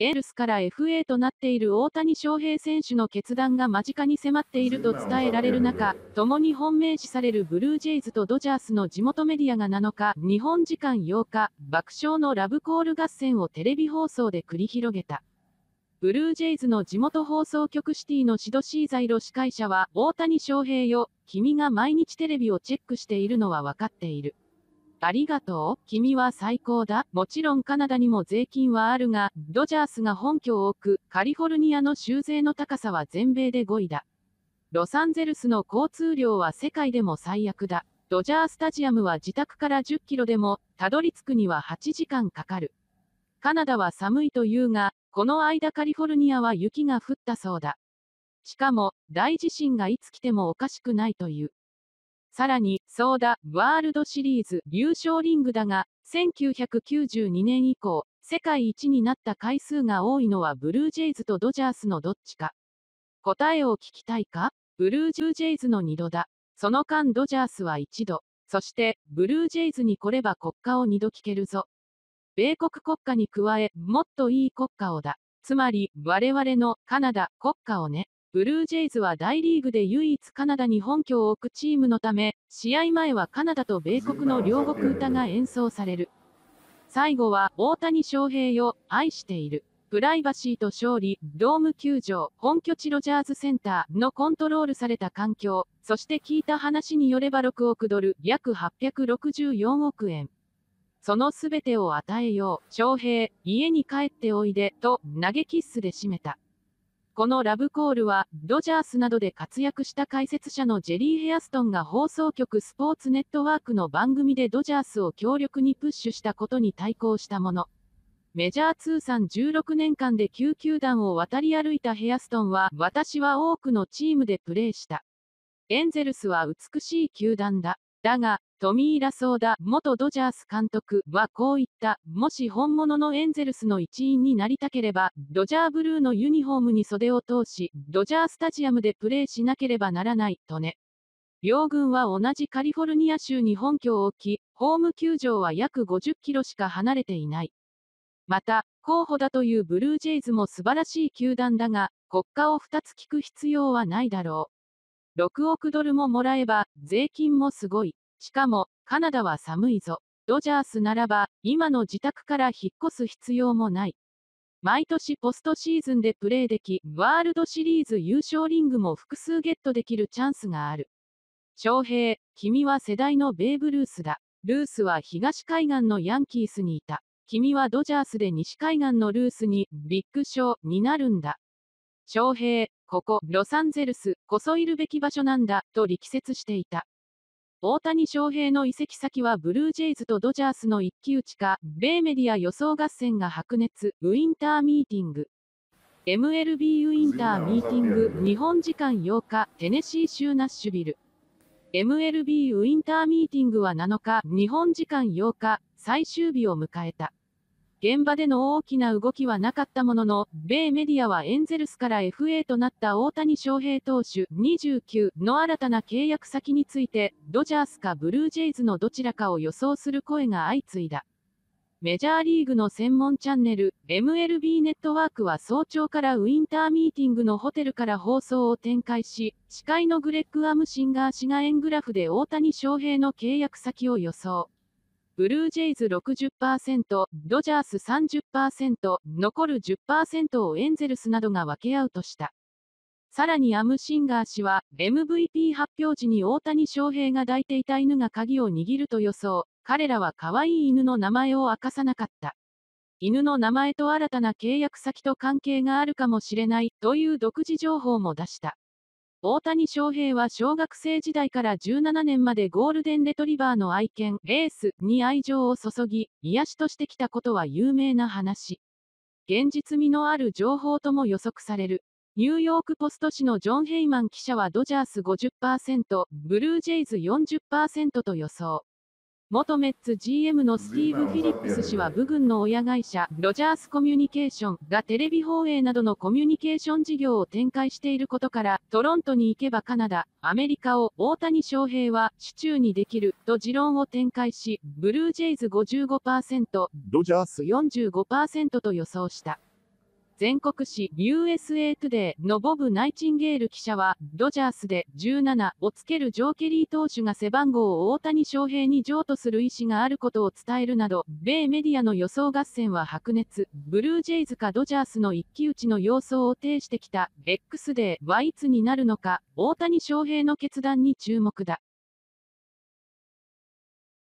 エンルスから FA となっている大谷翔平選手の決断が間近に迫っていると伝えられる中、共に本命視されるブルージェイズとドジャースの地元メディアが7日、日本時間8日、爆笑のラブコール合戦をテレビ放送で繰り広げた。ブルージェイズの地元放送局シティのシドシーザイロ司会者は、大谷翔平よ、君が毎日テレビをチェックしているのは分かっている。ありがとう。君は最高だ。もちろんカナダにも税金はあるが、ドジャースが本拠を置くカリフォルニアの州税の高さは全米で5位だ。ロサンゼルスの交通量は世界でも最悪だ。ドジャースタジアムは自宅から10キロでも、たどり着くには8時間かかる。カナダは寒いというが、この間カリフォルニアは雪が降ったそうだ。しかも、大地震がいつ来てもおかしくないという。さらに、ソーダ、ワールドシリーズ、優勝リングだが、1992年以降、世界一になった回数が多いのはブルージェイズとドジャースのどっちか。答えを聞きたいか？ブルージュージェイズの2度だ。その間ドジャースは1度。そして、ブルージェイズに来れば国家を2度聞けるぞ。米国国家に加え、もっといい国家をだ。つまり、我々のカナダ国家をね。ブルージェイズは大リーグで唯一カナダに本拠を置くチームのため、試合前はカナダと米国の両国歌が演奏される。最後は、大谷翔平よ、愛している。プライバシーと勝利、ドーム球場、本拠地ロジャーズセンターのコントロールされた環境、そして聞いた話によれば6億ドル、約864億円。そのすべてを与えよう、翔平、家に帰っておいで、と、投げキッスで締めた。このラブコールは、ドジャースなどで活躍した解説者のジェリー・ヘアストンが放送局スポーツネットワークの番組でドジャースを強力にプッシュしたことに対抗したもの。メジャー通算16年間で9球団を渡り歩いたヘアストンは、私は多くのチームでプレーした。エンゼルスは美しい球団だ。だが、トミー・ラソーダ、元ドジャース監督はこう言った。もし本物のエンゼルスの一員になりたければ、ドジャーブルーのユニフォームに袖を通し、ドジャースタジアムでプレーしなければならない、とね。両軍は同じカリフォルニア州に本拠を置き、ホーム球場は約50キロしか離れていない。また、候補だというブルージェイズも素晴らしい球団だが、国家を2つ聞く必要はないだろう。6億ドルももらえば、税金もすごい。しかも、カナダは寒いぞ。ドジャースならば、今の自宅から引っ越す必要もない。毎年ポストシーズンでプレーでき、ワールドシリーズ優勝リングも複数ゲットできるチャンスがある。翔平、君は世代のベーブ・ルースだ。ルースは東海岸のヤンキースにいた。君はドジャースで西海岸のルースに、ビッグショーになるんだ。翔平、ここ、ロサンゼルス、こそいるべき場所なんだ、と力説していた。大谷翔平の移籍先はブルージェイズとドジャースの一騎打ちか、米メディア予想合戦が白熱、ウィンターミーティング。MLB ウィンターミーティング、日本時間8日、テネシー州ナッシュビル。MLB ウィンターミーティングは7日、日本時間8日、最終日を迎えた。現場での大きな動きはなかったものの、米メディアはエンゼルスから FA となった大谷翔平投手29の新たな契約先について、ドジャースかブルージェイズのどちらかを予想する声が相次いだ。メジャーリーグの専門チャンネル、MLB ネットワークは早朝からウィンターミーティングのホテルから放送を展開し、司会のグレッグ・アムシンガー氏が円グラフで大谷翔平の契約先を予想。ブルージェイズ60%、ドジャース30%、残る10%をエンゼルスなどが分け合うとした。さらにアムシンガー氏は、MVP 発表時に大谷翔平が抱いていた犬が鍵を握ると予想。彼らは可愛い犬の名前を明かさなかった。犬の名前と新たな契約先と関係があるかもしれないという独自情報も出した。大谷翔平は小学生時代から17年までゴールデンレトリバーの愛犬、エースに愛情を注ぎ、癒しとしてきたことは有名な話。現実味のある情報とも予測される。ニューヨークポスト紙のジョン・ヘイマン記者はドジャース50%、ブルージェイズ40%と予想。元メッツ GM のスティーブ・フィリップス氏は部軍の親会社、ロジャースコミュニケーションがテレビ放映などのコミュニケーション事業を展開していることから、トロントに行けばカナダ、アメリカを大谷翔平は手中にできると持論を展開し、ブルージェイズ55%、ドジャース？45%と予想した。全国紙 USA Today のボブ・ナイチンゲール記者は、ドジャースで17をつけるジョー・ケリー投手が背番号を大谷翔平に譲渡する意思があることを伝えるなど、米メディアの予想合戦は白熱、ブルージェイズかドジャースの一騎打ちの様相を呈してきた、X デーはいつになるのか、大谷翔平の決断に注目だ。